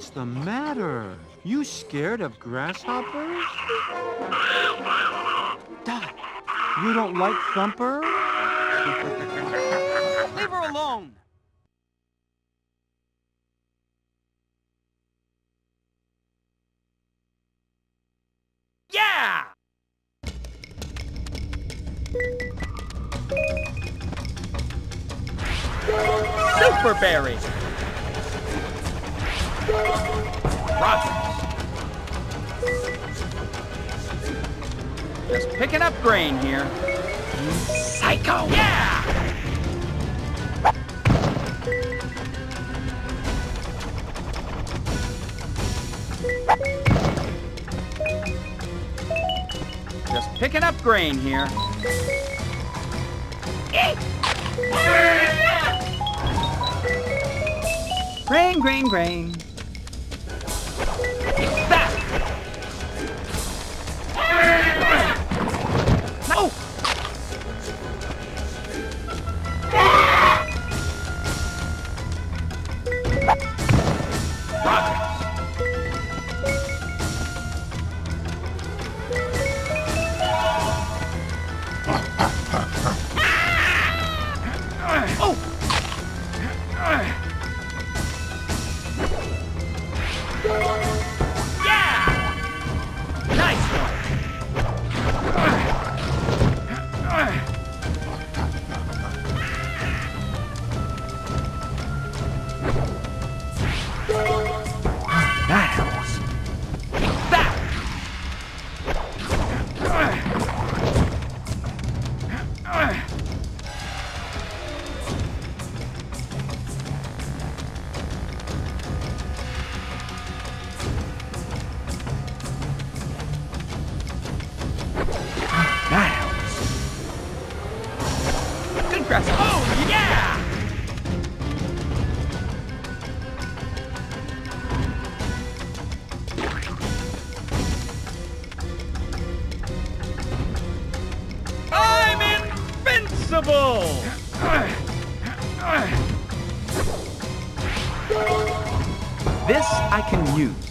What's the matter? You scared of grasshoppers? Dot, you don't like Thumper? Leave her alone! Yeah! Super Rock. Just picking up grain here. Psycho! Yeah! Just picking up grain here. Grain, grain, grain. Grass. Oh, yeah! I'm invincible! This I can use.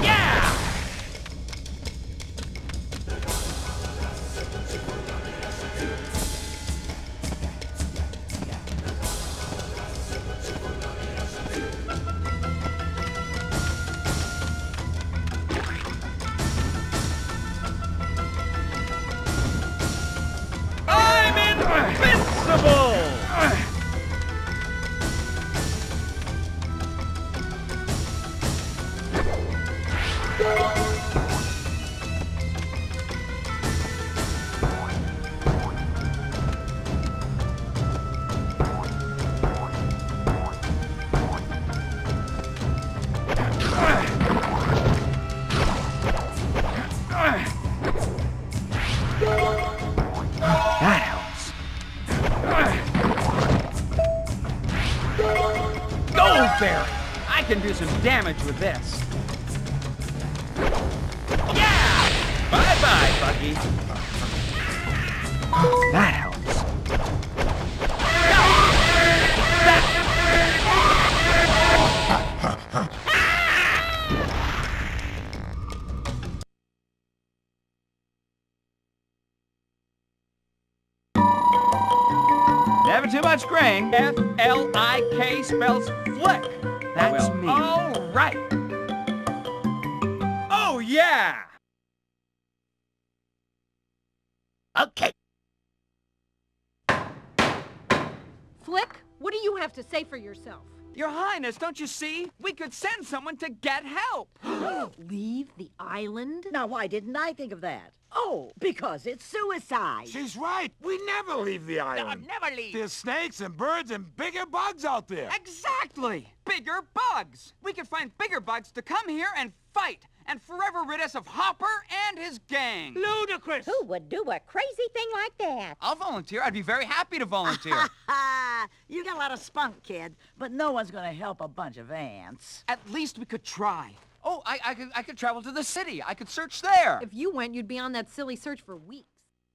Yeah! I'm invincible! I can do some damage with this. Bye-bye, That helps. No! That- Never too much grain. F-L-I-K spells Flik. That's well, me. All right. Oh, yeah. Okay. Flik, What do you have to say for yourself? Your Highness, don't you see? We could send someone to get help. Leave the island? Now, why didn't I think of that? Oh, because it's suicide. She's right. We never leave the island. never leave. There's snakes and birds and bigger bugs out there. Exactly! Bigger bugs! We could find bigger bugs to come here and fight and forever rid us of Hopper and his gang. Ludicrous! Who would do a crazy thing like that? I'll volunteer. I'd be very happy to volunteer. Ha! you got a lot of spunk, kid, but no one's gonna help a bunch of ants. At least we could try. Oh, I, I, could, I could travel to the city. I could search there. If you went, you'd be on that silly search for weeks.